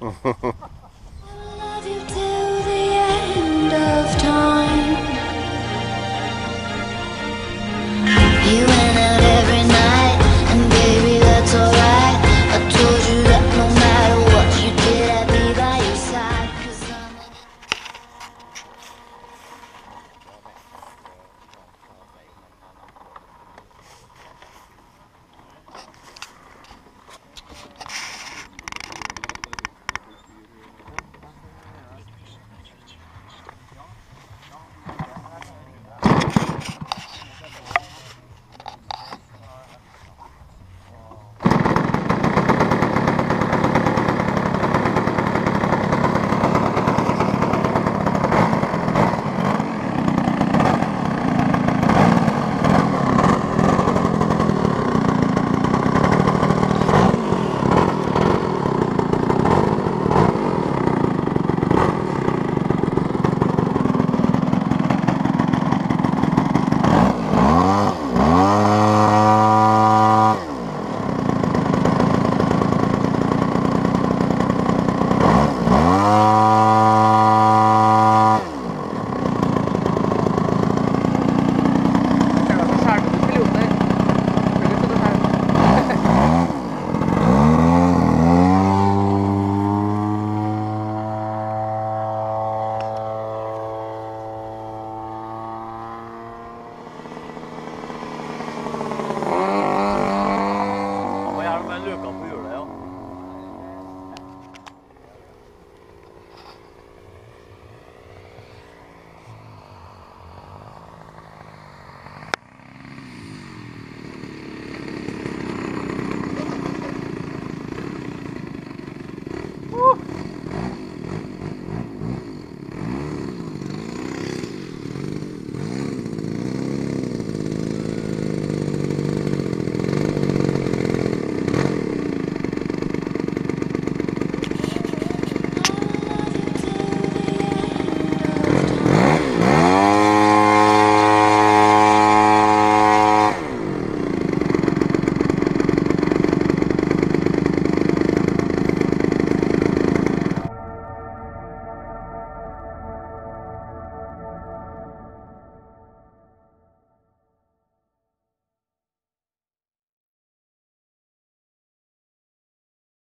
Ha ha ha.